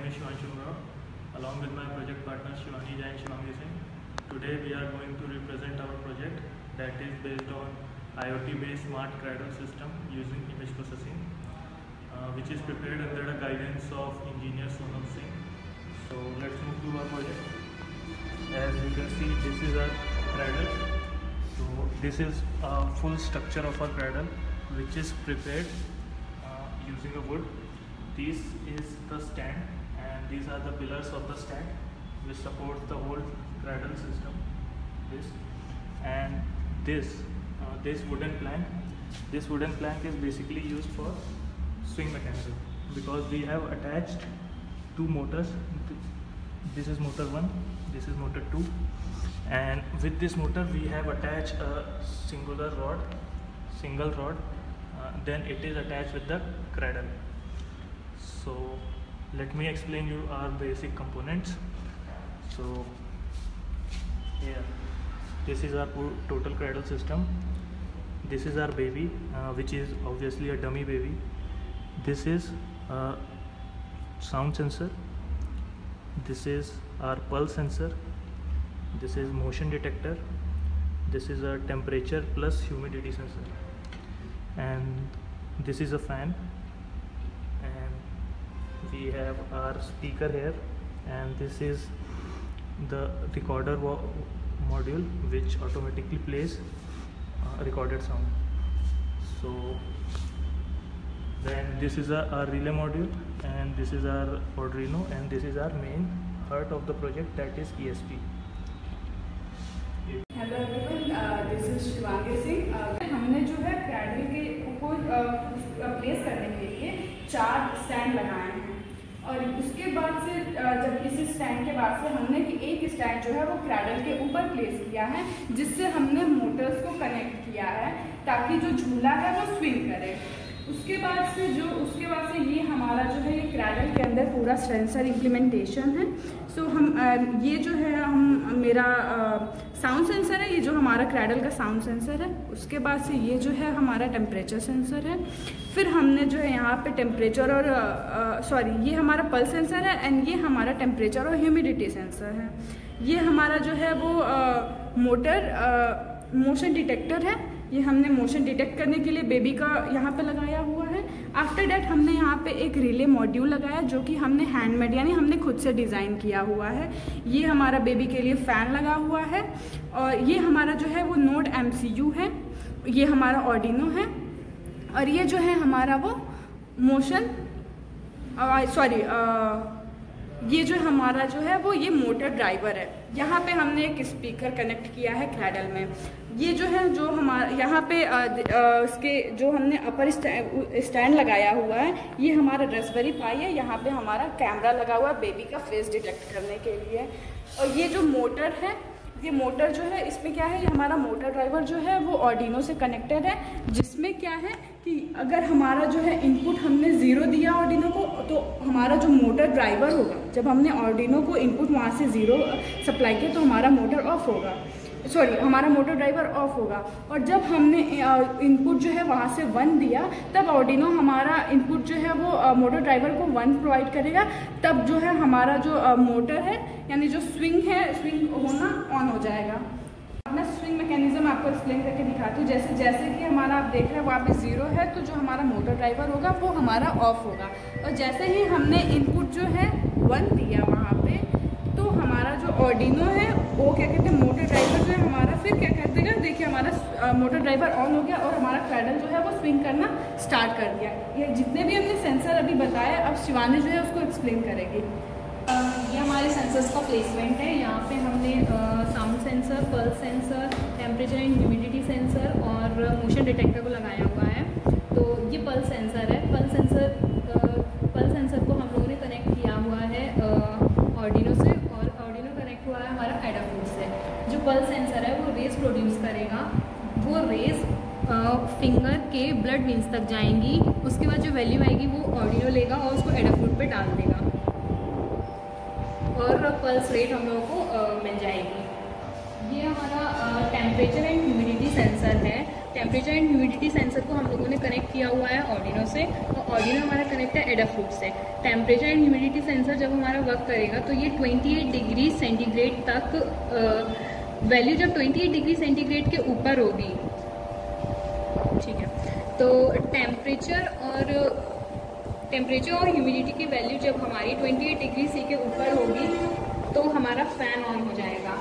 name is Shivanshu Rao, along with my project partners Shivani Jain and Shivangi Singh. Today we are going to represent our project that is based on IoT-based smart cradle system using image processing, uh, which is prepared under the guidance of engineer Sonal Singh. So let's move to our project. As you can see, this is our cradle. So this is a full structure of our cradle, which is prepared uh, using a wood. This is the stand, and these are the pillars of the stand, which support the whole cradle system. This and this uh, this wooden plank. This wooden plank is basically used for swing mechanism because we have attached two motors. This is motor one. This is motor two and with this motor we have attached a singular rod single rod uh, then it is attached with the cradle so let me explain you our basic components. So here this is our total cradle system. This is our baby uh, which is obviously a dummy baby. This is a sound sensor. This is our pulse sensor. This is motion detector. This is a temperature plus humidity sensor. And this is a fan we have our speaker here and this is the recorder wa- module which automatically plays uh, recorded sound so then this is a, our relay module and this is our Arduino and this is our main heart of the project that is ESP hello everyone this is Shivangi Singh हमने जो है cradle के को place करने के लिए चार stand लगाए हैं और उसके बाद से जब इस स्टैंड के बाद से हमने एक स्टैंड जो है वो क्रैडल के ऊपर प्लेस किया है, जिससे हमने मोटर्स को कनेक्ट किया है, ताकि जो झूला है वो स्विंग करे। उसके बाद से जो, उसके बाद से ये हमारा जो है, ये क्रैडल के अंदर पूरा सेंसर इम्प्लीमेंटेशन है। सो हम ये जो है, हम, मेरा साउंड सेंसर है, ये जो हमारा क्रैडल का साउंड सेंसर है। उसके बाद से ये जो है, हमारा टेम्परेचर सेंसर है। फिर हमने जो है, यहाँ पे टेम्परेचर और सॉरी ये हमारा पल्स सेंसर है एंड ये हमारा टेम्परेचर और ह्यूमिडिटी सेंसर है। ये हमारा जो है, वो मोटर मोशन डिटेक्टर है। ये हमने मोशन डिटेक्ट करने के लिए बेबी का यहाँ पे लगाया हुआ है। आफ्टर डैट हमने यहाँ पे एक रिले मॉड्यूल लगाया जो कि हमने हैंडमेड यानी हमने खुद से डिज़ाइन किया हुआ है। ये हमारा बेबी के लिए फ़ैन लगा हुआ है और ये हमारा जो है वो नोट एमसीयू है। ये हमारा ऑडिनो है और ये जो है हमारा वो मोशन सॉरी ये जो हमारा जो है वो ये मोटर ड्राइवर है। यहाँ पे हमने एक स्पीकर कनेक्ट किया है क्रैडल में। ये जो है जो हमारा यहाँ पे अ, अ, इसके जो हमने अपर स्टैंड लगाया हुआ है ये हमारा रसबेरी पाई है। यहाँ पे हमारा कैमरा लगा हुआ है बेबी का फेस डिटेक्ट करने के लिए। और ये जो मोटर है ये मोटर जो है इसमें क्या है ये हमारा मोटर ड्राइवर जो है वो ऑडिनो से कनेक्टेड है जिसमें क्या है कि अगर हमारा जो है इनपुट हमने ज़ीरो दिया ऑडिनो को तो हमारा जो मोटर ड्राइवर होगा जब हमने ऑडिनो को इनपुट वहाँ से ज़ीरो सप्लाई किया तो हमारा मोटर ऑफ़ होगा। सॉरी हमारा मोटर ड्राइवर ऑफ़ होगा। और जब हमने इनपुट जो है वहाँ से वन दिया, तब ऑर्डिनो हमारा इनपुट जो है वो मोटर ड्राइवर को वन प्रोवाइड करेगा। तब जो है हमारा जो मोटर है, यानी जो स्विंग है स्विंग होना ऑन हो जाएगा। मैं स्विंग मैकेनिज्म आपको एक्सप्लेन करके दिखाती हूँ। जैसे जैसे कि हमारा आप देख रहे हैं, वहाँ पे ज़ीरो है तो जो हमारा मोटर ड्राइवर होगा, वो हमारा ऑफ़ होगा। और जैसे ही हमने इनपुट जो है वन दिया वहाँ पे हमारा जो ऑर्डिनो है, वो क्या कहते हैं मोटर ड्राइवर जो है हमारा, फिर क्या कहते हैं, देखिए हमारा मोटर ड्राइवर ऑन हो गया और हमारा पैडल जो है वो स्विंग करना स्टार्ट कर दिया। ये जितने भी हमने सेंसर अभी बताया अब शिवानी जो है उसको एक्सप्लेन करेगी। ये हमारे सेंसर्स का प्लेसमेंट है। यहाँ पे हमने sound sensor pulse sensor temperature and humidity sensor और मोशन डिटेक्टर को लगाया हुआ है। तो ये पल्स सेंसर है। पल्स सेंसर पल्स सेंसर को हम लोगों ने कनेक्ट किया हुआ है ऑर्डिनो से और ऑर्डिनो कनेक्ट हुआ है हमारा एडाफ्रूट से पल्स सेंसर है, वो रेस प्रोड्यूस करेगा। वो रेस फिंगर के ब्लड विंस तक जाएँगी। उसके बाद जो वैल्यू आएगी, वो ऑडियो लेगा और उसको एडाफ्रूट पे डाल देगा। और पल्स रेट हम लोगों को मिल जाएगी। ये हमारा टेम्परेचर एंड ह्यूमिडिटी सेंसर है। टेम्परेचर एंड ह्यूमिडिटी सेंसर को हम लोगों ने कनेक्ट किया हुआ है ऑडिनो से। और ऑर्डिनो हमारा कनेक्ट है एडाफ्रूट से। टेम्परेचर एंड ह्यूमिडिटी सेंसर जब हमारा वर्क करेगा तो ये 28 डिग्री सेंटीग्रेड तक वैल्यू जब 28 डिग्री सेंटीग्रेड के ऊपर होगी, ठीक है तो टेम्परेचर और टेम्परेचर और ह्यूमिडिटी की वैल्यू जब हमारी 28 डिग्री सी के ऊपर होगी तो हमारा फ़ैन ऑन हो जाएगा।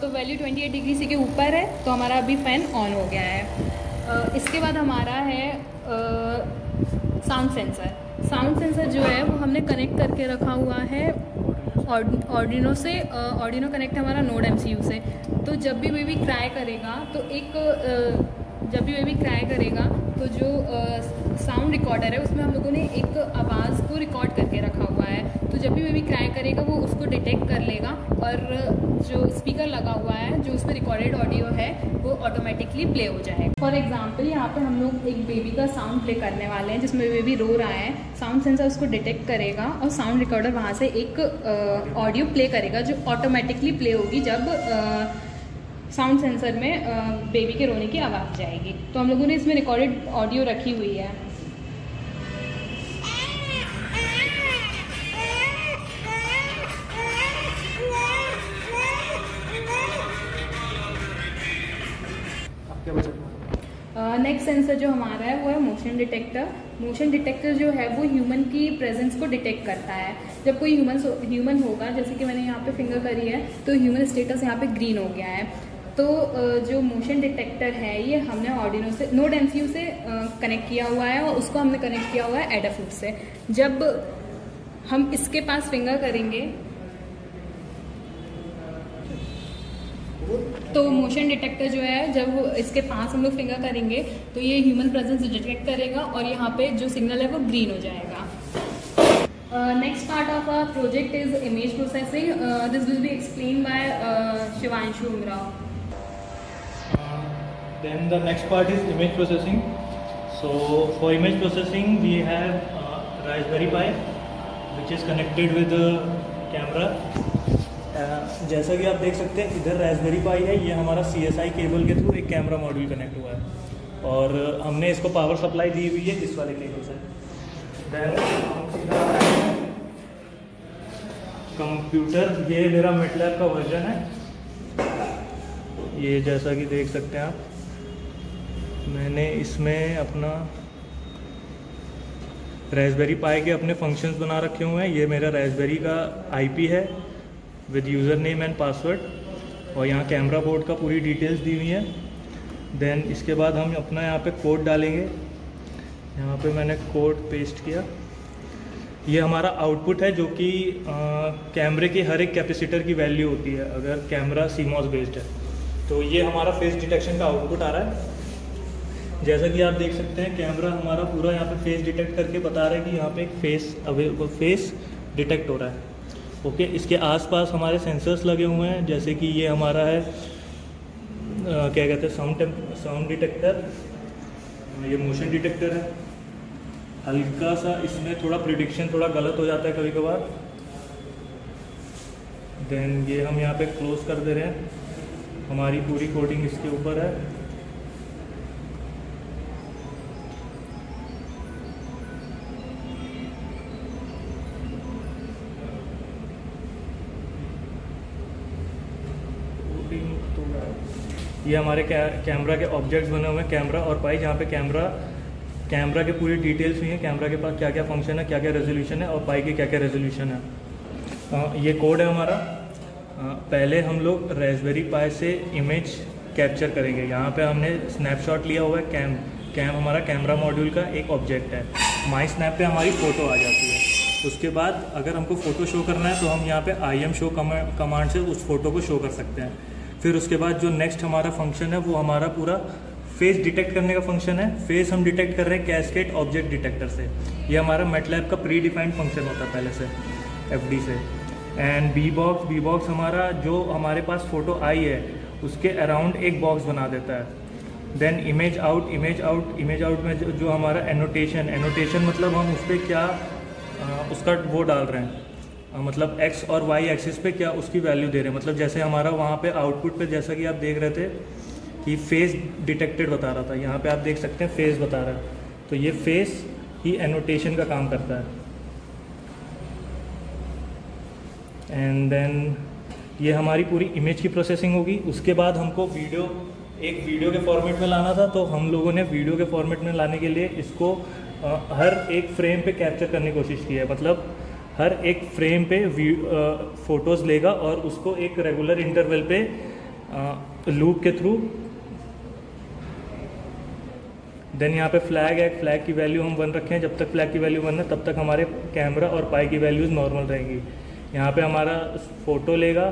तो वैल्यू 28 डिग्री सी के ऊपर है तो हमारा अभी फ़ैन ऑन हो गया है। इसके बाद हमारा है साउंड सेंसर साउंड सेंसर जो है, वो हमने कनेक्ट करके रखा हुआ है। ऑर्डिनो से ऑडिनो कनेक्ट है हमारा नोड एमसीयू से। तो जब भी बेबी क्राई करेगा तो एक जब भी बेबी क्राई करेगा तो जो साउंड रिकॉर्डर है, उसमें हम लोगों ने एक आवाज़ को रिकॉर्ड करके रखा हुआ है। तो जब भी बेबी क्राई करेगा, वो उसको डिटेक्ट कर लेगा और जो स्पीकर लगा हुआ है, जो उसमें रिकॉर्डेड ऑडियो है, वो ऑटोमेटिकली प्ले हो जाएगा। फॉर एग्ज़ाम्पल यहाँ पर हम लोग एक बेबी का साउंड प्ले करने वाले हैं, जिसमें बेबी रो रहा है। साउंड सेंसर उसको डिटेक्ट करेगा और साउंड रिकॉर्डर वहाँ से एक ऑडियो प्ले करेगा, जो ऑटोमेटिकली प्ले होगी जब साउंड सेंसर में बेबी के रोने की आवाज़ जाएगी। तो हम लोगों ने इसमें रिकॉर्डेड ऑडियो रखी हुई है। नेक्स्ट सेंसर जो हमारा है, वो है मोशन डिटेक्टर मोशन डिटेक्टर जो है, वो ह्यूमन की प्रेजेंस को डिटेक्ट करता है. जब कोई ह्यूमन ह्यूमन होगा, जैसे कि मैंने यहाँ पे फिंगर करी है तो ह्यूमन स्टेटस यहाँ पे ग्रीन हो गया है. तो जो मोशन डिटेक्टर है, ये हमने ऑर्डिनो से नोड एम से कनेक्ट किया हुआ है और उसको हमने कनेक्ट किया हुआ है एडाफूट से. जब हम इसके पास फिंगर करेंगे तो मोशन डिटेक्टर जो है जब इसके पास हम लोग फिंगर करेंगे तो ये ह्यूमन प्रेजेंस डिटेक्ट करेगा और यहाँ पे जो सिग्नल है वो ग्रीन हो जाएगा। Next part of our project is image processing this will be explain by Shivanshu Umrao then the next part is image processing. So for image processing we have uh, raspberry pi which is connected with the camera. जैसा कि आप देख सकते हैं, इधर Raspberry पाई है, ये हमारा सी एस आई केबल के थ्रू एक कैमरा मॉड्यूल कनेक्ट हुआ है। और हमने इसको पावर सप्लाई दी हुई है इस वाले केबल से। कंप्यूटर ये मेरा मेटलैब का वर्जन है। ये जैसा कि देख सकते हैं आप, मैंने इसमें अपना रेसबेरी पाई के अपने फ़ंक्शंस बना रखे हुए हैं। ये मेरा रेसबेरी का आईपी है। With user name and password और यहाँ कैमरा बोर्ड का पूरी डिटेल्स दी हुई है। देन इसके बाद हम अपना यहाँ पे कोड डालेंगे। यहाँ पे मैंने कोड पेस्ट किया। ये हमारा आउटपुट है जो कि कैमरे की हर एक कैपेसिटर की वैल्यू होती है, अगर कैमरा सीमॉस बेस्ड है। तो ये हमारा फेस डिटेक्शन का आउटपुट आ रहा है। जैसा कि आप देख सकते हैं कैमरा हमारा पूरा यहाँ पे फेस डिटेक्ट करके बता रहा है कि यहाँ पे एक फेस अवेलेबल फेस डिटेक्ट हो रहा है। ओके इसके आसपास हमारे सेंसर्स लगे हुए हैं जैसे कि ये हमारा है आ, क्या कहते हैं साउंड साउंड डिटेक्टर ये मोशन डिटेक्टर है। हल्का सा इसमें थोड़ा प्रिडिक्शन थोड़ा गलत हो जाता है कभी कभार। देन ये हम यहाँ पे क्लोज कर दे रहे हैं। हमारी पूरी कोडिंग इसके ऊपर है। ये हमारे कैमरा के ऑब्जेक्ट्स बने हुए हैं कैमरा और पाई जहाँ पे कैमरा कैमरा के पूरी डिटेल्स हुई हैं कैमरा के पास क्या क्या फ़ंक्शन है क्या क्या रेजोल्यूशन है और पाई के क्या क्या रेजोल्यूशन है। आ, ये कोड है हमारा। आ, पहले हम लोग रेसबेरी पाई से इमेज कैप्चर करेंगे। यहाँ पे हमने स्नैपशॉट लिया हुआ है कैम कैम हमारा कैमरा मॉड्यूल का एक ऑब्जेक्ट है। माई स्नैप पे हमारी फ़ोटो आ जाती है। उसके बाद अगर हमको फ़ोटो शो करना है तो हम यहाँ पे आई एम शो कमांड से उस फ़ोटो को शो कर सकते हैं। फिर उसके बाद जो नेक्स्ट हमारा फ़ंक्शन है वो हमारा पूरा फेस डिटेक्ट करने का फ़ंक्शन है। फेस हम डिटेक्ट कर रहे हैं कैसकेट ऑब्जेक्ट डिटेक्टर से। ये हमारा मेटलैब का प्री डिफाइंड फ़ंक्शन होता है पहले से एफडी से। And B box B box हमारा जो हमारे पास फ़ोटो आई है उसके अराउंड एक बॉक्स बना देता है। Then image out image out image out में जो, हमारा एनोटेशन एनोटेशन मतलब हम उस पर क्या आ, उसका वो डाल रहे हैं। मतलब x और y एक्सिस पे क्या उसकी वैल्यू दे रहे हैं? मतलब जैसे हमारा वहाँ पे आउटपुट पे, जैसा कि आप देख रहे थे कि फेस डिटेक्टेड बता रहा था। यहाँ पे आप देख सकते हैं फेस बता रहा है। तो ये फेस ही एनोटेशन का काम करता है। एंड देन ये हमारी पूरी इमेज की प्रोसेसिंग होगी। उसके बाद हमको वीडियो एक वीडियो के फॉर्मेट में लाना था। तो हम लोगों ने वीडियो के फॉर्मेट में लाने के लिए इसको हर एक फ्रेम पे कैप्चर करने की कोशिश की है। मतलब हर एक फ्रेम पे फ़ोटोज़ लेगा और उसको एक रेगुलर इंटरवल पे लूप के थ्रू देन यहाँ पे फ्लैग है फ्लैग की वैल्यू हम वन रखें, जब तक फ्लैग की वैल्यू वन है, तब तक हमारे कैमरा और पाई की वैल्यूज़ नॉर्मल रहेंगी. यहाँ पे हमारा फ़ोटो लेगा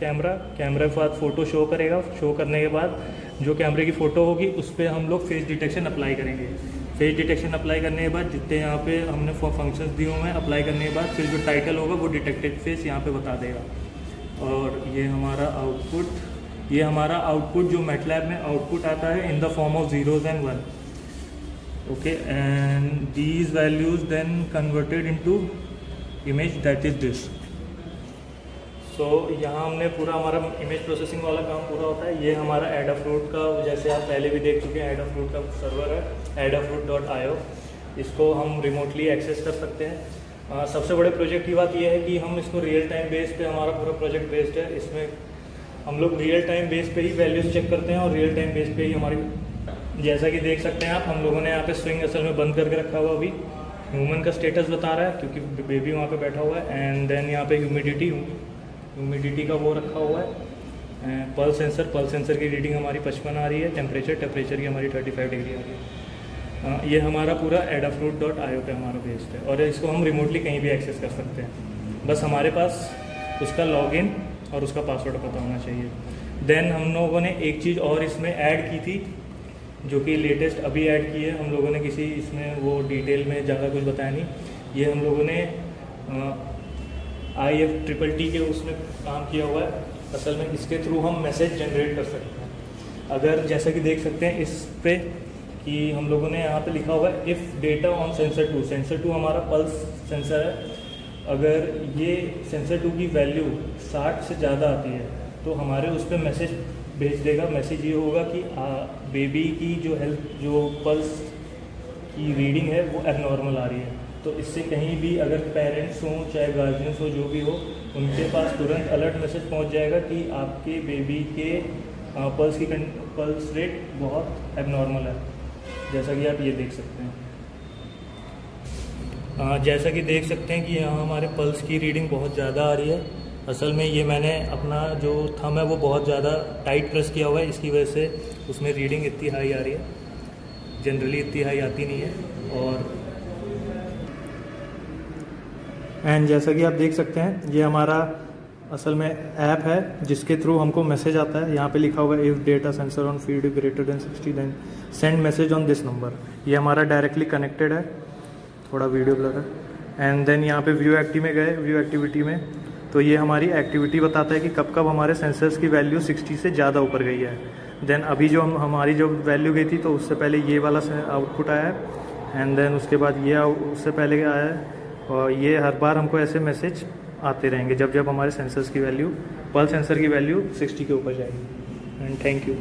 कैमरा कैमरा के बाद फ़ोटो शो करेगा. शो करने के बाद जो कैमरे की फ़ोटो होगी, उस पर हम लोग फेस डिटेक्शन अप्लाई करेंगे. फेस डिटेक्शन अप्लाई करने के बाद जितने यहाँ पे हमने फ़ंक्शंस दिए हुए हैं अप्लाई करने के बाद फिर जो टाइटल होगा वो डिटेक्टेड फेस यहाँ पे बता देगा। और ये हमारा आउटपुट ये हमारा आउटपुट जो मेटलैब में आउटपुट आता है in the form of zeros and one okay and these values then converted into image that is this so so, यहाँ हमने पूरा हमारा इमेज प्रोसेसिंग वाला काम पूरा होता है। ये हमारा एडा फ्रूट का जैसे आप पहले भी देख चुके हैं एडा फ्रूट का सर्वर है एडा फ्रूट डॉट आयो इसको हम रिमोटली एक्सेस कर सकते हैं। आ, सबसे बड़े प्रोजेक्ट की बात यह है कि हम इसको रियल टाइम बेस पे हमारा पूरा प्रोजेक्ट बेस्ड है। इसमें हम लोग रियल टाइम बेस पे ही वैल्यूज़ चेक करते हैं और रियल टाइम बेस पे ही हमारी जैसा कि देख सकते हैं आप हम लोगों ने यहाँ पे स्विंग असल में बंद करके रखा हुआ अभी। ह्यूमन का स्टेटस बता रहा है क्योंकि बेबी वहाँ पे बैठा हुआ है एंड देन यहाँ पे ह्यूमिडिटी ह्यूमिडिटी का वो रखा हुआ है। पल सेंसर पल सेंसर की रीडिंग हमारी पचपन आ रही है टेम्परेचर टेम्परेचर की हमारी थर्टी फाइव डिग्री आ रही है। ये हमारा पूरा एडाफ्रूट डॉट आई पे हमारा बेस्ड है और इसको हम रिमोटली कहीं भी एक्सेस कर सकते हैं। बस हमारे पास उसका लॉगिन और उसका पासवर्ड पता होना चाहिए। देन हम लोगों ने एक चीज़ और इसमें ऐड की थी, जो कि लेटेस्ट अभी ऐड की है। हम लोगों ने किसी इसमें वो डिटेल में ज़्यादा कुछ बताया नहीं। ये हम लोगों ने आई एफ़ ट्रिपल टी के उसमें काम किया हुआ है। असल में इसके थ्रू हम मैसेज जनरेट कर सकते हैं। अगर जैसा कि देख सकते हैं इस पे कि हम लोगों ने यहाँ पे लिखा हुआ है if data on sensor two sensor two हमारा पल्स सेंसर है। अगर ये सेंसर टू की वैल्यू 60 से ज़्यादा आती है तो हमारे उस पर मैसेज भेज देगा। मैसेज ये होगा कि आ, बेबी की जो हेल्थ जो पल्स की रीडिंग है वो एबनॉर्मल आ रही है। तो इससे कहीं भी अगर पेरेंट्स हों चाहे गार्जियंस हो जो भी हो उनके पास तुरंत अलर्ट मैसेज पहुँच जाएगा कि आपके बेबी के पल्स की पल्स रेट बहुत एबनॉर्मल है। जैसा कि आप ये देख सकते हैं। आ, जैसा कि देख सकते हैं कि यहाँ हमारे पल्स की रीडिंग बहुत ज़्यादा आ रही है। असल में ये मैंने अपना जो थम है वो बहुत ज़्यादा टाइट प्रेस किया हुआ है। इसकी वजह से उसमें रीडिंग इतनी हाई आ रही है। जनरली इतनी हाई आती नहीं है। और एंड जैसा कि आप देख सकते हैं, ये हमारा असल में ऐप है, जिसके थ्रू हमको मैसेज आता है। यहाँ पे लिखा हुआ है if data sensor on feed greater than sixty then send message on this number ये हमारा डायरेक्टली कनेक्टेड है। थोड़ा वीडियो ब्लर है। एंड देन यहाँ पे व्यू एक्टिव में गए व्यू एक्टिविटी में। तो ये हमारी एक्टिविटी बताता है कि कब कब हमारे सेंसर्स की वैल्यू 60 से ज़्यादा ऊपर गई है। देन अभी जो हम, हमारी जो वैल्यू गई थी तो उससे पहले ये वाला आउटपुट आया है। एंड देन उसके बाद ये, उससे पहले आया है। और ये हर बार हमको ऐसे मैसेज आते रहेंगे जब जब हमारे सेंसर्स की वैल्यू पल सेंसर की वैल्यू 60 के ऊपर जाएगी। And thank you